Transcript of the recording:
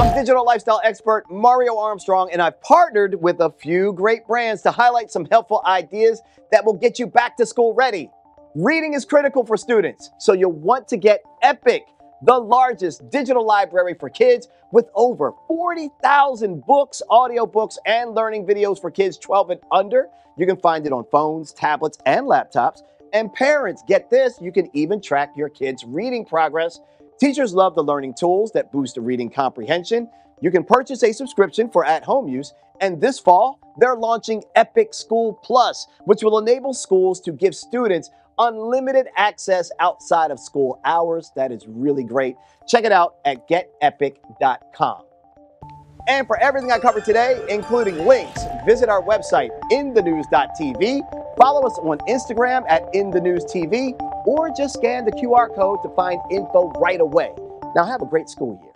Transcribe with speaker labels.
Speaker 1: I'm digital lifestyle expert Mario Armstrong, and I've partnered with a few great brands to highlight some helpful ideas that will get you back to school ready. Reading is critical for students, so you'll want to get Epic, the largest digital library for kids with over 40,000 books, audiobooks, and learning videos for kids 12 and under. You can find it on phones, tablets, and laptops. And parents, get this, you can even track your kids' reading progress. Teachers love the learning tools that boost reading comprehension. You can purchase a subscription for at home use. And this fall, they're launching Epic School Plus, which will enable schools to give students unlimited access outside of school hours. That is really great. Check it out at getepic.com. And for everything I covered today, including links, visit our website, inthenews.tv. Follow us on Instagram at inthenewstv, or just scan the QR code to find info right away. Now, have a great school year.